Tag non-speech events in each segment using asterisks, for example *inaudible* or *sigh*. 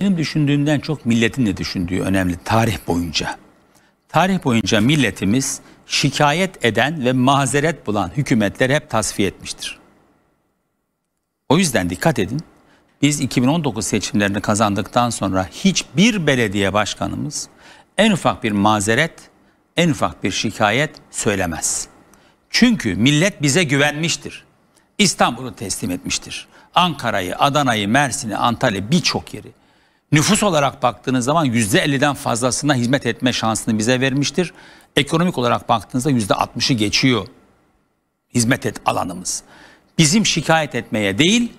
Benim düşündüğümden çok milletin de düşündüğü önemli tarih boyunca. Tarih boyunca milletimiz şikayet eden ve mazeret bulan hükümetler hep tasfiye etmiştir. O yüzden dikkat edin. Biz 2019 seçimlerini kazandıktan sonra hiçbir belediye başkanımız en ufak bir mazeret, en ufak bir şikayet söylemez. Çünkü millet bize güvenmiştir. İstanbul'u teslim etmiştir. Ankara'yı, Adana'yı, Mersin'i, Antalya birçok yeri. Nüfus olarak baktığınız zaman %50'den fazlasına hizmet etme şansını bize vermiştir. Ekonomik olarak baktığınızda %60'ı geçiyor hizmet et alanımız. Bizim şikayet etmeye değil,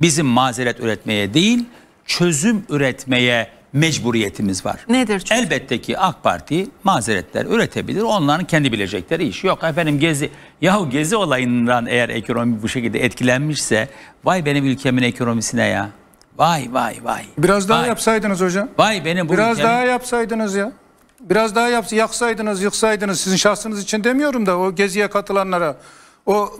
bizim mazeret üretmeye değil, çözüm üretmeye mecburiyetimiz var. Nedir çözüm? Elbette ki AK Parti mazeretler üretebilir. Onların kendi bilecekleri iş. Yok efendim Gezi, yahu Gezi olayından eğer ekonomi bu şekilde etkilenmişse vay benim ülkemin ekonomisine ya. Vay vay vay. Biraz daha Vay. yapsaydınız hocam. Vay benim bu Biraz ülkemin- daha yapsaydınız ya. Biraz daha yap, yaksaydınız, yıksaydınız. Sizin şahsınız için demiyorum da o geziye katılanlara. O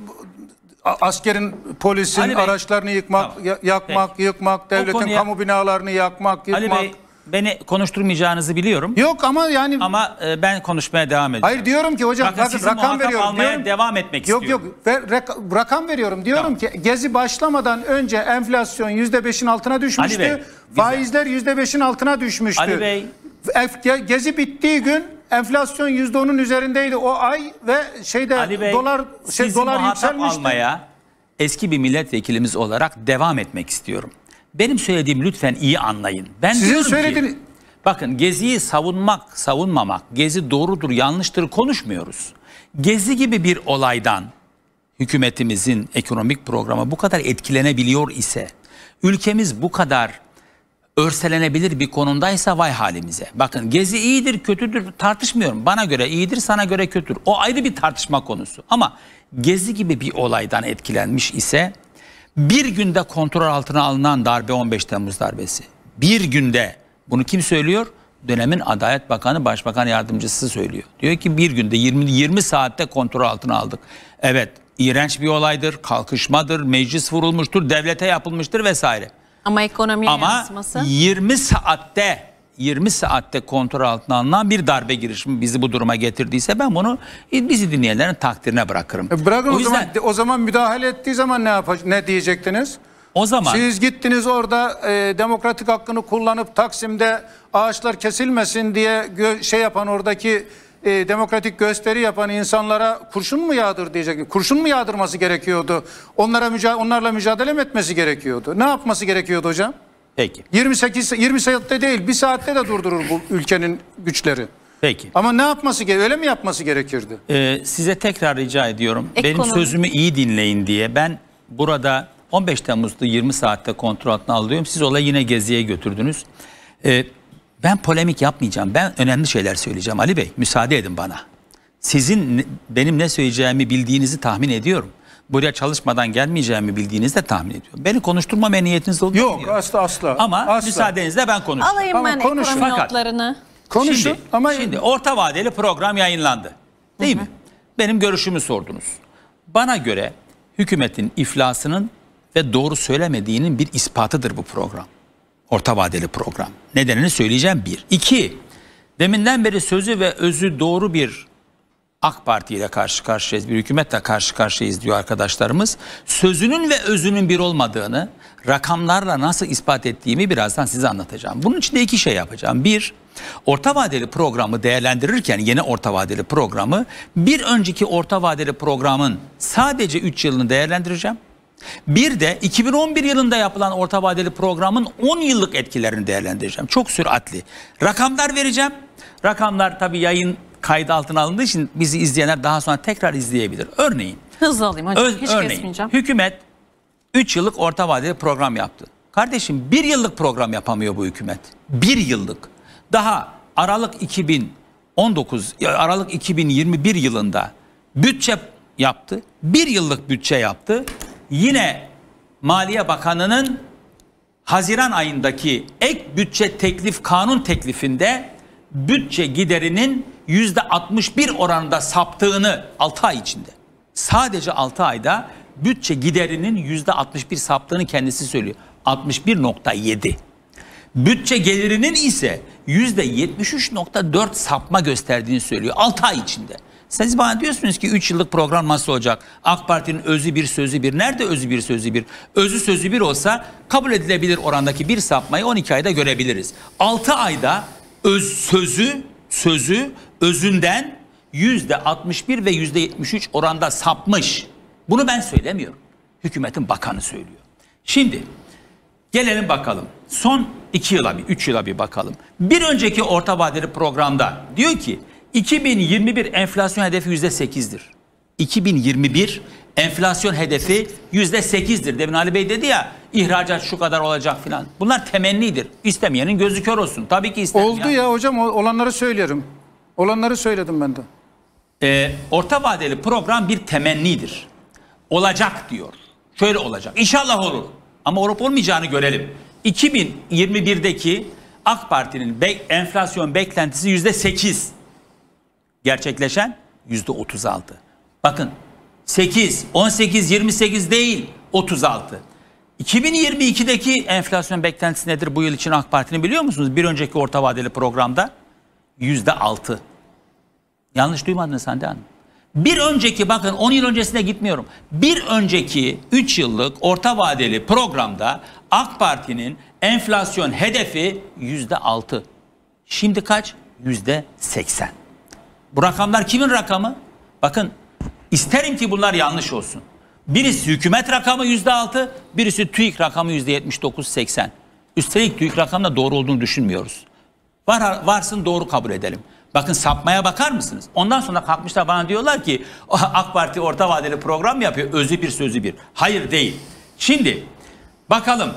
askerin, polisin Ali Bey, araçlarını yıkmak, tamam. ya- yakmak, Peki. yıkmak, devletin konuya- kamu binalarını yakmak, Ali yıkmak. Bey beni konuşturmayacağınızı biliyorum. Yok ama yani Ama e, ben konuşmaya devam edeceğim. hayır diyorum ki hocam Bakın bakın, sizi rakam muhatap veriyorum almaya diyorum. devam etmek Yok istiyorum. yok ve rak- rakam veriyorum. Diyorum ki gezi başlamadan önce enflasyon %5'in altına düşmüştü. Bey. Faizler %5'in altına düşmüştü. Ali Bey. Ef- ge- Gezi bittiği gün enflasyon %10'un üzerindeydi o ay ve şeyde Ali Bey, dolar şey, sizi dolar muhatap yükselmişti. almaya eski bir milletvekilimiz olarak devam etmek istiyorum. Benim söylediğimi lütfen iyi anlayın. Ben Sizin diyorum ki, söylediğiniz- bakın Gezi'yi savunmak, savunmamak, Gezi doğrudur, yanlıştır konuşmuyoruz. Gezi gibi bir olaydan hükümetimizin ekonomik programı bu kadar etkilenebiliyor ise, ülkemiz bu kadar örselenebilir bir konumdaysa vay halimize. Bakın gezi iyidir kötüdür tartışmıyorum. Bana göre iyidir sana göre kötüdür. O ayrı bir tartışma konusu. Ama gezi gibi bir olaydan etkilenmiş ise bir günde kontrol altına alınan darbe 15 Temmuz darbesi. Bir günde bunu kim söylüyor? Dönemin Adalet Bakanı Başbakan Yardımcısı söylüyor. Diyor ki bir günde 20, 20 saatte kontrol altına aldık. Evet iğrenç bir olaydır, kalkışmadır, meclis vurulmuştur, devlete yapılmıştır vesaire. Ama ekonomiye Ama yansıması. 20 saatte 20 saatte kontrol altına alınan bir darbe girişimi bizi bu duruma getirdiyse ben bunu bizi dinleyenlerin takdirine bırakırım. E Bırakın o, o yüzden zaman o zaman müdahale ettiği zaman ne yapacak ne diyecektiniz? o zaman Siz gittiniz orada e, demokratik hakkını kullanıp Taksim'de ağaçlar kesilmesin diye şey yapan oradaki e, demokratik gösteri yapan insanlara kurşun mu yağdır diyecek. Kurşun mu yağdırması gerekiyordu? Onlara müca- onlarla mücadele mi etmesi gerekiyordu? Ne yapması gerekiyordu hocam? Peki. 28 20 saatte değil, bir saatte de durdurur bu ülkenin güçleri. Peki. Ama ne yapması gerekiyor? Öyle mi yapması gerekirdi? Ee, size tekrar rica ediyorum. Benim Ekonomi. sözümü iyi dinleyin diye ben burada 15 Temmuz'da 20 saatte kontrol altına alıyorum. Siz olayı yine geziye götürdünüz. Ee, ben polemik yapmayacağım. Ben önemli şeyler söyleyeceğim Ali Bey. Müsaade edin bana. Sizin benim ne söyleyeceğimi bildiğinizi tahmin ediyorum. Buraya çalışmadan gelmeyeceğimi bildiğinizi de tahmin ediyorum. Beni konuşturmama niyetiniz olduğunu Yok asla asla. Ama asla. müsaadenizle ben konuşacağım. Alayım Ama ben konuşun. ekonomi Fakat- notlarını. Konuşun Şimdi, ama şimdi orta vadeli program yayınlandı. Değil mi? Benim görüşümü sordunuz. Bana göre hükümetin iflasının ve doğru söylemediğinin bir ispatıdır bu program. Orta vadeli program. Nedenini söyleyeceğim bir. İki, deminden beri sözü ve özü doğru bir AK Parti ile karşı karşıyayız, bir hükümetle karşı karşıyayız diyor arkadaşlarımız. Sözünün ve özünün bir olmadığını rakamlarla nasıl ispat ettiğimi birazdan size anlatacağım. Bunun için de iki şey yapacağım. Bir, orta vadeli programı değerlendirirken yeni orta vadeli programı bir önceki orta vadeli programın sadece 3 yılını değerlendireceğim. Bir de 2011 yılında yapılan orta vadeli programın 10 yıllık etkilerini değerlendireceğim. Çok süratli. Rakamlar vereceğim. Rakamlar tabii yayın kaydı altına alındığı için bizi izleyenler daha sonra tekrar izleyebilir. Örneğin, Hızlı alayım hocam. öz- Hiç örneğin kesmeyeceğim. hükümet 3 yıllık orta vadeli program yaptı. Kardeşim bir yıllık program yapamıyor bu hükümet. Bir yıllık. Daha Aralık 2019, ya Aralık 2021 yılında bütçe yaptı. Bir yıllık bütçe yaptı. Yine Maliye Bakanı'nın Haziran ayındaki ek bütçe teklif kanun teklifinde bütçe giderinin yüzde 61 oranında saptığını 6 ay içinde. Sadece 6 ayda bütçe giderinin yüzde 61 saptığını kendisi söylüyor. 61.7. Bütçe gelirinin ise %73.4 sapma gösterdiğini söylüyor 6 ay içinde. Siz bana diyorsunuz ki 3 yıllık program nasıl olacak? AK Parti'nin özü bir sözü bir. Nerede özü bir sözü bir? Özü sözü bir olsa kabul edilebilir orandaki bir sapmayı 12 ayda görebiliriz. 6 ayda öz sözü sözü özünden %61 ve %73 oranda sapmış. Bunu ben söylemiyorum. Hükümetin bakanı söylüyor. Şimdi gelelim bakalım. Son 2 yıla bir, 3 yıla bir bakalım. Bir önceki orta vadeli programda diyor ki 2021 enflasyon hedefi %8'dir. 2021 enflasyon hedefi %8'dir. Demin Ali Bey dedi ya ihracat şu kadar olacak filan. Bunlar temennidir. İstemeyenin gözü kör olsun. Tabii ki istemeyen. Oldu ya hocam olanları söylerim. Olanları söyledim ben de. Ee, orta vadeli program bir temennidir. Olacak diyor. Şöyle olacak. İnşallah olur. Ama olup olmayacağını görelim. 2021'deki AK Parti'nin be- enflasyon beklentisi yüzde 8. Gerçekleşen yüzde 36. Bakın 8, 18, 28 değil 36. 2022'deki enflasyon beklentisi nedir bu yıl için AK Parti'nin biliyor musunuz? Bir önceki orta vadeli programda yüzde 6. Yanlış duymadınız Hande Hanım. Bir önceki bakın 10 yıl öncesine gitmiyorum. Bir önceki 3 yıllık orta vadeli programda AK Parti'nin enflasyon hedefi %6. Şimdi kaç? %80. Bu rakamlar kimin rakamı? Bakın isterim ki bunlar yanlış olsun. Birisi hükümet rakamı %6, birisi TÜİK rakamı %79-80. Üstelik TÜİK rakamda doğru olduğunu düşünmüyoruz. Var, varsın doğru kabul edelim. Bakın sapmaya bakar mısınız? Ondan sonra kalkmışlar bana diyorlar ki AK Parti orta vadeli program yapıyor. Özü bir sözü bir. Hayır değil. Şimdi bakalım.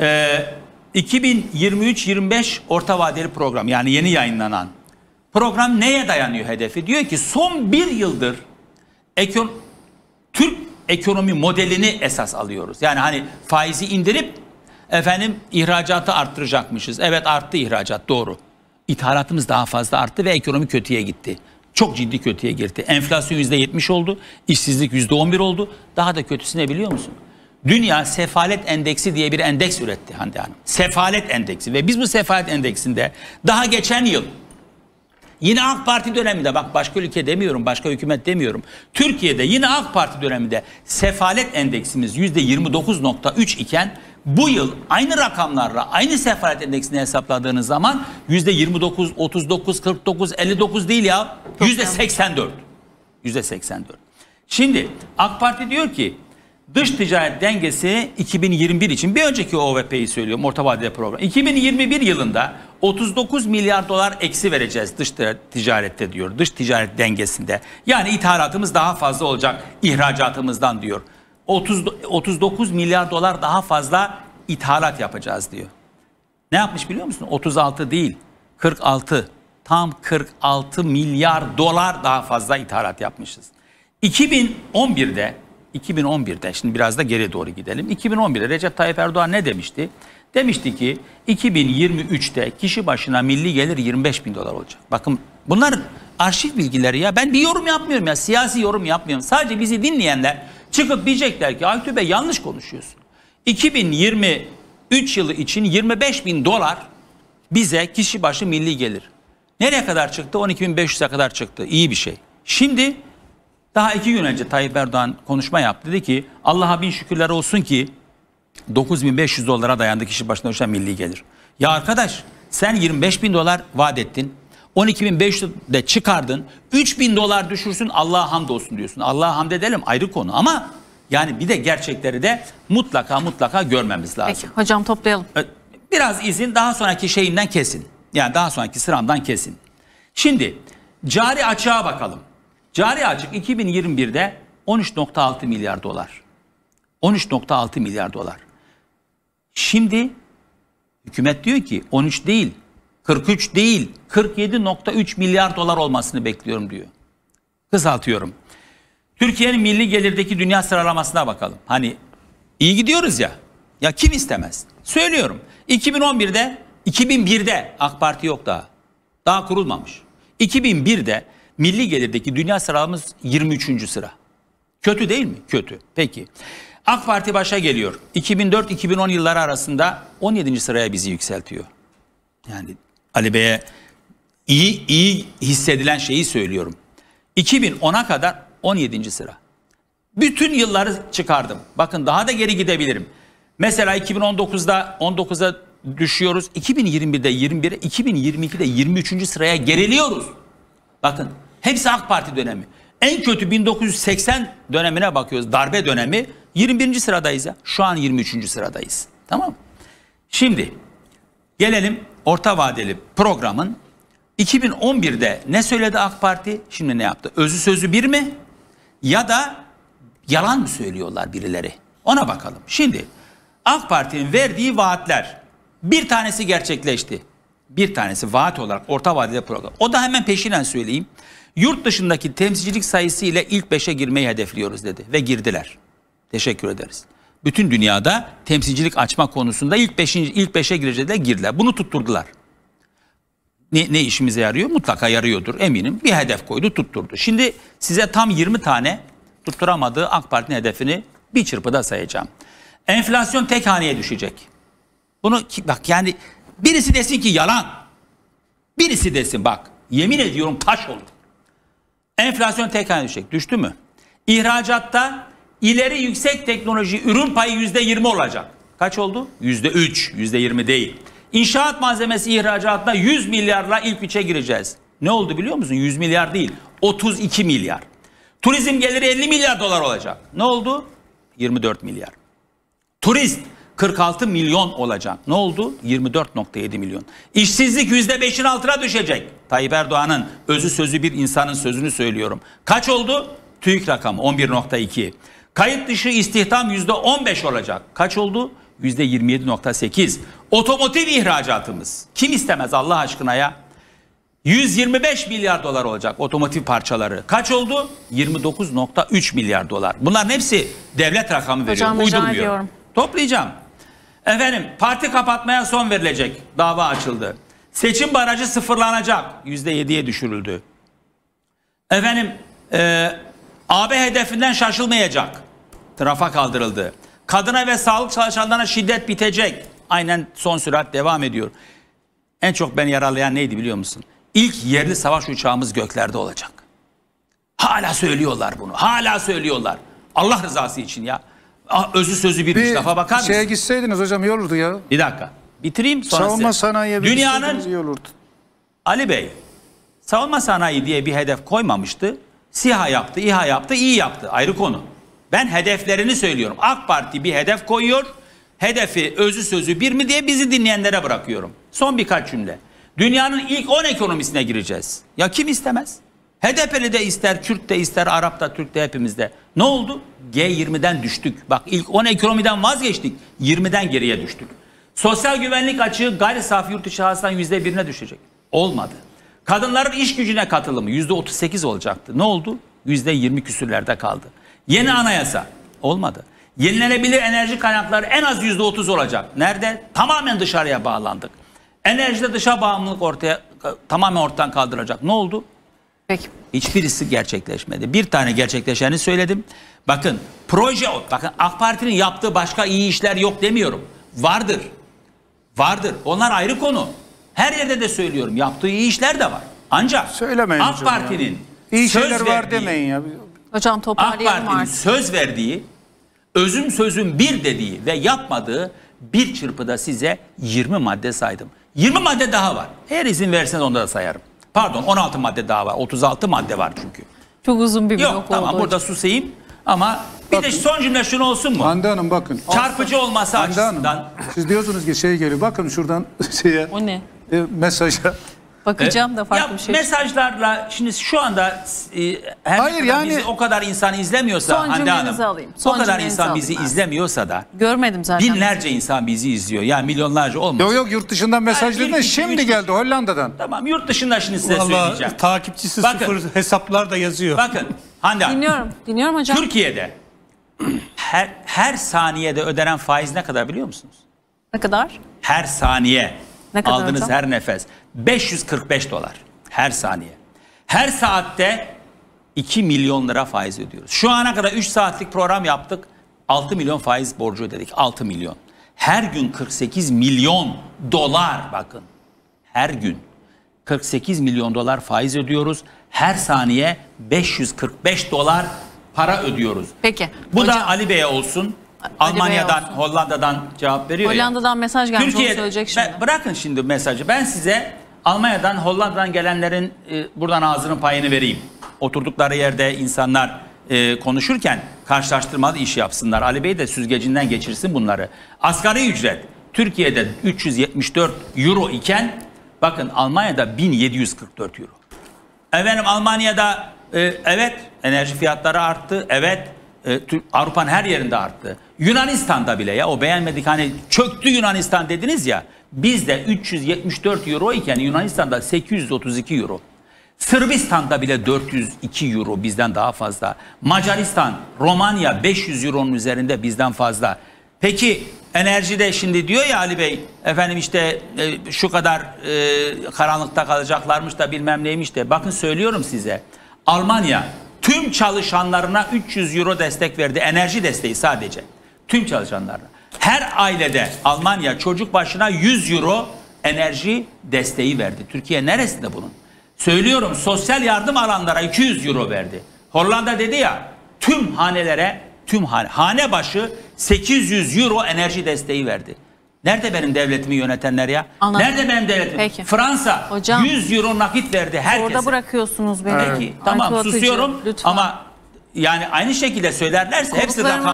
Ee, 2023-25 orta vadeli program yani yeni yayınlanan program neye dayanıyor hedefi? Diyor ki son bir yıldır ekon Türk ekonomi modelini esas alıyoruz. Yani hani faizi indirip efendim ihracatı arttıracakmışız. Evet arttı ihracat doğru. İthalatımız daha fazla arttı ve ekonomi kötüye gitti. Çok ciddi kötüye girdi. Enflasyon %70 oldu, işsizlik %11 oldu. Daha da kötüsü ne biliyor musun? Dünya sefalet endeksi diye bir endeks üretti Hande Hanım. Sefalet endeksi ve biz bu sefalet endeksinde daha geçen yıl Yine AK Parti döneminde bak başka ülke demiyorum, başka hükümet demiyorum. Türkiye'de yine AK Parti döneminde sefalet endeksimiz %29.3 iken bu yıl aynı rakamlarla aynı sefalet endeksini hesapladığınız zaman %29, 39, 49, 59 değil ya %84. %84. Şimdi AK Parti diyor ki dış ticaret dengesi 2021 için bir önceki OVP'yi söylüyorum orta vadeli program. 2021 yılında 39 milyar dolar eksi vereceğiz dış ticarette diyor. Dış ticaret dengesinde. Yani ithalatımız daha fazla olacak ihracatımızdan diyor. 30, 39 milyar dolar daha fazla ithalat yapacağız diyor. Ne yapmış biliyor musun? 36 değil 46 tam 46 milyar dolar daha fazla ithalat yapmışız. 2011'de 2011'de şimdi biraz da geri doğru gidelim. 2011'de Recep Tayyip Erdoğan ne demişti? Demişti ki 2023'te kişi başına milli gelir 25 bin dolar olacak. Bakın bunlar arşiv bilgileri ya. Ben bir yorum yapmıyorum ya. Siyasi yorum yapmıyorum. Sadece bizi dinleyenler çıkıp diyecekler ki Aytü Bey yanlış konuşuyorsun. 2023 yılı için 25 bin dolar bize kişi başı milli gelir. Nereye kadar çıktı? 12.500'e kadar çıktı. İyi bir şey. Şimdi daha iki gün önce Tayyip Erdoğan konuşma yaptı. Dedi ki Allah'a bin şükürler olsun ki 9500 dolara dayandı kişi başına düşen milli gelir. Ya arkadaş sen 25 bin dolar vaat ettin. 12.500 de çıkardın. 3000 dolar düşürsün Allah'a hamd olsun diyorsun. Allah'a hamd edelim ayrı konu ama yani bir de gerçekleri de mutlaka mutlaka görmemiz lazım. Peki hocam toplayalım. Biraz izin daha sonraki şeyinden kesin. Yani daha sonraki sıramdan kesin. Şimdi cari açığa bakalım. Cari açık 2021'de 13.6 milyar dolar. 13.6 milyar dolar. Şimdi hükümet diyor ki 13 değil, 43 değil, 47.3 milyar dolar olmasını bekliyorum diyor. Kısaltıyorum. Türkiye'nin milli gelirdeki dünya sıralamasına bakalım. Hani iyi gidiyoruz ya. Ya kim istemez? Söylüyorum. 2011'de, 2001'de AK Parti yok daha. Daha kurulmamış. 2001'de milli gelirdeki dünya sıralamamız 23. sıra. Kötü değil mi? Kötü. Peki. AK Parti başa geliyor. 2004-2010 yılları arasında 17. sıraya bizi yükseltiyor. Yani Ali Bey'e iyi iyi hissedilen şeyi söylüyorum. 2010'a kadar 17. sıra. Bütün yılları çıkardım. Bakın daha da geri gidebilirim. Mesela 2019'da 19'a düşüyoruz. 2021'de 21'e, 2022'de 23. sıraya geriliyoruz. Bakın hepsi AK Parti dönemi. En kötü 1980 dönemine bakıyoruz. Darbe dönemi 21. sıradayız ya. Şu an 23. sıradayız. Tamam? Şimdi gelelim orta vadeli programın 2011'de ne söyledi AK Parti? Şimdi ne yaptı? Özü sözü bir mi? Ya da yalan mı söylüyorlar birileri? Ona bakalım. Şimdi AK Parti'nin verdiği vaatler bir tanesi gerçekleşti. Bir tanesi vaat olarak orta vadeli program. O da hemen peşinden söyleyeyim. Yurt dışındaki temsilcilik sayısı ile ilk beşe girmeyi hedefliyoruz dedi ve girdiler. Teşekkür ederiz. Bütün dünyada temsilcilik açma konusunda ilk beşinci, ilk beşe girecekler girdiler. Bunu tutturdular. Ne, ne işimize yarıyor? Mutlaka yarıyordur eminim. Bir hedef koydu tutturdu. Şimdi size tam 20 tane tutturamadığı AK Parti'nin hedefini bir çırpıda sayacağım. Enflasyon tek haneye düşecek. Bunu bak yani birisi desin ki yalan. Birisi desin bak yemin ediyorum taş olur. Enflasyon tek haneye düşecek. Düştü mü? İhracatta ileri yüksek teknoloji ürün payı yüzde yirmi olacak. Kaç oldu? Yüzde üç, yüzde yirmi değil. İnşaat malzemesi ihracatında 100 milyarla ilk üçe gireceğiz. Ne oldu biliyor musun? 100 milyar değil. 32 milyar. Turizm geliri 50 milyar dolar olacak. Ne oldu? 24 milyar. Turist 46 milyon olacak. Ne oldu? 24.7 milyon. İşsizlik %5'in altına düşecek. Tayyip Erdoğan'ın özü sözü bir insanın sözünü söylüyorum. Kaç oldu? TÜİK rakamı 11.2. Kayıt dışı istihdam %15 olacak. Kaç oldu? %27.8. Otomotiv ihracatımız. Kim istemez Allah aşkına ya? 125 milyar dolar olacak otomotiv parçaları. Kaç oldu? 29.3 milyar dolar. Bunların hepsi devlet rakamı veriyor. Hocam, uydurmuyor. Toplayacağım. Efendim parti kapatmaya son verilecek. Dava açıldı. Seçim barajı sıfırlanacak. %7'ye düşürüldü. Efendim e, AB hedefinden şaşılmayacak. Rafa kaldırıldı. Kadına ve sağlık çalışanlarına şiddet bitecek. Aynen son sürat devam ediyor. En çok beni yaralayan neydi biliyor musun? İlk yerli savaş uçağımız göklerde olacak. Hala söylüyorlar bunu. Hala söylüyorlar. Allah rızası için ya. Ah, Özü sözü bir, Bir lafa bakar mısın? şeye gitseydiniz hocam iyi olurdu ya. Bir dakika. Bitireyim sonra Savunma size. sanayiye bir Dünyanın iyi olurdu. Ali Bey savunma sanayi diye bir hedef koymamıştı. SİHA yaptı, İHA yaptı, iyi yaptı. Ayrı konu. Ben hedeflerini söylüyorum. AK Parti bir hedef koyuyor. Hedefi, özü sözü bir mi diye bizi dinleyenlere bırakıyorum. Son birkaç cümle. Dünyanın ilk 10 ekonomisine gireceğiz. Ya kim istemez? HDP'li de ister, Kürt de ister, Arap da, Türk de hepimizde. Ne oldu? G20'den düştük. Bak ilk 10 ekonomiden vazgeçtik. 20'den geriye düştük. Sosyal güvenlik açığı gayri safi yurt içi hasılanın %1'ine düşecek. Olmadı. Kadınların iş gücüne katılımı %38 olacaktı. Ne oldu? %20 küsürlerde kaldı. Yeni anayasa. Olmadı. Yenilenebilir enerji kaynakları en az %30 olacak. Nerede? Tamamen dışarıya bağlandık. Enerjide dışa bağımlılık ortaya tamamen ortadan kaldıracak. Ne oldu? Peki. Hiçbirisi gerçekleşmedi. Bir tane gerçekleşeni söyledim. Bakın proje o. Bakın AK Parti'nin yaptığı başka iyi işler yok demiyorum. Vardır. Vardır. Onlar ayrı konu. Her yerde de söylüyorum. Yaptığı iyi işler de var. Ancak Söylemeyin AK. Parti'nin İyi söz şeyler var verdiği- demeyin ya. Hocam AK toparlayalım Parti'nin artık. söz verdiği, özüm sözüm bir dediği ve yapmadığı bir çırpıda size 20 madde saydım. 20 madde daha var. Eğer izin verirseniz onu da sayarım. Pardon 16 madde daha var. 36 madde var çünkü. Çok uzun bir blok Yok oldu. tamam hocam. burada susayım ama bir de son cümle şunu olsun mu? Hande Hanım bakın. Çarpıcı olması Hande Hanım, açısından. siz diyorsunuz ki şey geliyor. Bakın şuradan *laughs* şeye O ne? e, mesaja. Bakacağım da farklı ya bir şey. mesajlarla şimdi şu anda e, her Hayır, yani- bizi o kadar insan izlemiyorsa Son Hande Hanım, alayım. Son o kadar insan bizi ben. izlemiyorsa da Görmedim zaten. binlerce insan bizi izliyor. Yani milyonlarca olmaz. Yok yok yurt dışından mesaj bir, dedin de iki, şimdi üç- geldi Hollanda'dan. Tamam yurt dışında şimdi size Vallahi söyleyeceğim. takipçisi Bakın. sıfır hesaplar da yazıyor. Bakın Hande Hanım. Dinliyorum. Dinliyorum hocam. Türkiye'de her, her saniyede ödenen faiz ne kadar biliyor musunuz? Ne kadar? Her saniye Ne kadar aldığınız hocam? her nefes 545 dolar her saniye. Her saatte 2 milyon lira faiz ödüyoruz. Şu ana kadar 3 saatlik program yaptık. 6 milyon faiz borcu ödedik. 6 milyon. Her gün 48 milyon dolar bakın. Her gün 48 milyon dolar faiz ödüyoruz. Her saniye 545 dolar para ödüyoruz. Peki. Bu Hocam, da Ali Bey'e olsun. Almanya'dan, olsun. Hollanda'dan cevap veriyor ya. Hollanda'dan mesaj gelmiş onu söyleyecek şimdi. Bırakın şimdi mesajı. Ben size Almanya'dan, Hollanda'dan gelenlerin e, buradan ağzının payını vereyim. Oturdukları yerde insanlar e, konuşurken karşılaştırmalı iş yapsınlar. Ali Bey de süzgecinden geçirsin bunları. Asgari ücret Türkiye'de 374 euro iken bakın Almanya'da 1744 euro. Efendim Almanya'da e, evet enerji fiyatları arttı. Evet e, Avrupa'nın her yerinde arttı. Yunanistan'da bile ya o beğenmedik hani çöktü Yunanistan dediniz ya. Bizde 374 euro iken Yunanistan'da 832 euro. Sırbistan'da bile 402 euro bizden daha fazla. Macaristan, Romanya 500 euronun üzerinde bizden fazla. Peki enerjide şimdi diyor ya Ali Bey efendim işte e, şu kadar e, karanlıkta kalacaklarmış da bilmem neymiş de bakın söylüyorum size. Almanya tüm çalışanlarına 300 euro destek verdi enerji desteği sadece tüm çalışanlarına. Her ailede Almanya çocuk başına 100 euro enerji desteği verdi. Türkiye neresinde bunun? Söylüyorum sosyal yardım alanlara 200 euro verdi. Hollanda dedi ya tüm hanelere tüm hane, hane başı 800 euro enerji desteği verdi. Nerede benim devletimi yönetenler ya? Anladım. Nerede benim devletim? Peki. Fransa Hocam. 100 euro nakit verdi herkese. Orada bırakıyorsunuz beni. Peki tamam Aykut susuyorum lütfen. ama yani aynı şekilde söylerlerse hepsi rakam